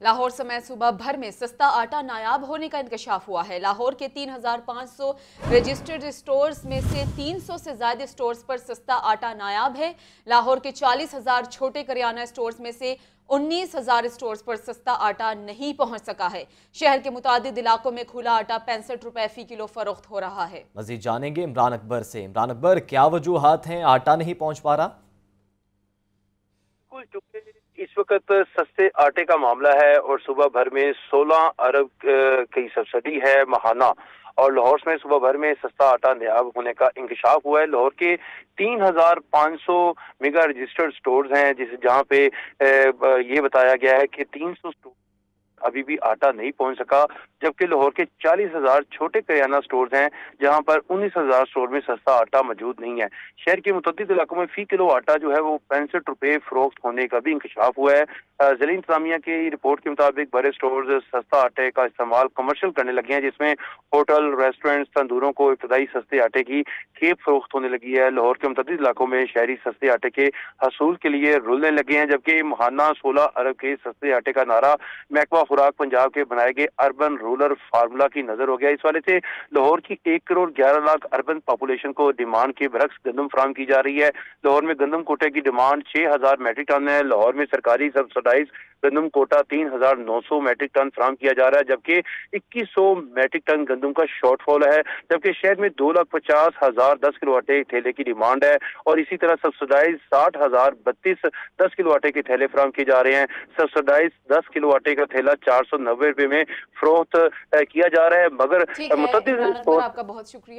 लाहौर समेत सुबह भर में सस्ता आटा नायाब होने का इंकशाफ हुआ है। लाहौर के 3,500 रजिस्टर्ड स्टोर्स में से 300 से ज़्यादा स्टोर्स पर सस्ता आटा नायाब है। लाहौर के 40,000 छोटे करियाना स्टोर्स में से उन्नीस हज़ार स्टोर्स पर सस्ता आटा नहीं पहुँच सका है। शहर के मुताद इलाकों में खुला आटा पैंसठ रुपए फ़ी किलो फरोख्त हो रहा है। मजीद जानेंगे इमरान अकबर से। इमरान अकबर क्या वजूहत हैं? आटा नहीं पहुँच पा रहा? इस वक्त आटे का मामला है और सुबह भर में 16 अरब की सब्सिडी है महाना। और लाहौर में सुबह भर में सस्ता आटा नयाब होने का इंकशाफ हुआ है। लाहौर के तीन हज़ार पाँच सौ मेगा रजिस्टर्ड स्टोर्स हैं, जिस, जहाँ पे ये बताया गया है कि तीन सौ स्टोर अभी भी आटा नहीं पहुँच सका। जबकि लाहौर के चालीस हज़ार छोटे करियाना स्टोर हैं, जहाँ पर उन्नीस हज़ार स्टोर में सस्ता आटा मौजूद नहीं है। शहर के मुतद इलाकों में फ़ी किलो आटा जो है, वो पैंसठ रुपए फरोख्त होने का भी इंकशाफ हुआ है। ज़िले इंतजामिया की रिपोर्ट के मुताबिक बड़े स्टोर सस्ता आटे का इस्तेमाल कमर्शियल करने लगे हैं, जिसमें होटल रेस्टोरेंट तंदूरों को इब्तदाई सस्ते आटे की खेप फरोख्त होने लगी है। लाहौर के मुतद इलाकों में शहरी सस्ते आटे के हसूल के लिए रुलने लगे हैं, जबकि महाना सोलह अरब के सस्ते आटे का नारा महकमा खुराक पंजाब के बनाए गए अर्बन रूरल फार्मूला की नज़र हो गया। इस वाले से लाहौर की एक करोड़ ग्यारह लाख अर्बन पॉपुलेशन को डिमांड के बरक्स गंदम फ्राहम की जा रही है। लाहौर में गंदम कोटे की डिमांड छह हज़ार मेट्रिक टन है। लाहौर में सरकारी सब्सिडाइज गंदम कोटा तीन हज़ार नौ सौ मेट्रिक टन फ्राहम किया जा रहा है जबकि इक्कीस सौ मेट्रिक टन गंदम का शॉर्टफॉल है जबकि शहर में दो लाख पचास हज़ार दस किलो आटे ठेले की डिमांड है और इसी तरह सब्सिडाइज साठ हज़ार बत्तीस दस किलो आटे के थैले फ्राहम किए जा रहे हैं। सब्सिडाइज दस किलो आटे का थैला चार सौ नब्बे रुपए में फरोख्त किया जा रहा है मगर मुतद आपका बहुत शुक्रिया।